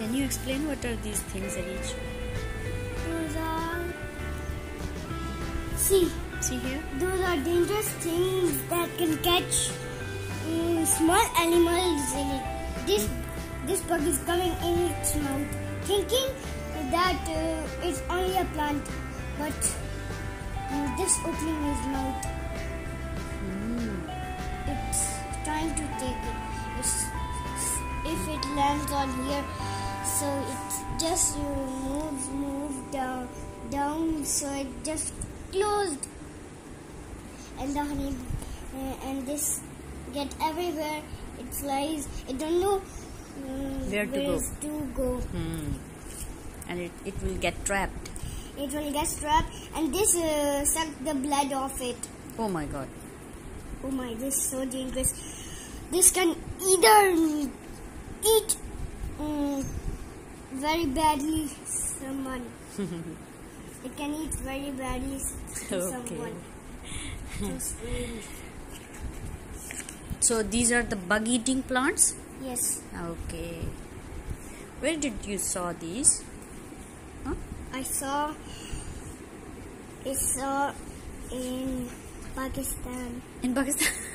Can you explain what are these things, Areej? Those are. See, See here? those are dangerous things that can catch mm, small animals in it. This this bug is coming in its mouth, thinking that uh, it's only a plant, but mm, this opening his mouth. It's trying to take it. It's, if it lands on here, so it just moves, moves down, down. So it just closed, and the honey uh, and this get everywhere. It flies. It don't know mm, Where to go. to go. Hmm. And it, it will get trapped. It will get trapped, and this uh, suck the blood off it. Oh my god. Oh my, this is so dangerous. This can either eat mm, very badly someone. it can eat very badly to Okay. someone. So. Hmm. So these are the bug eating plants? Yes, Okay. Where did you saw these? Huh? I saw. I saw in Pakistan. In Pakistan?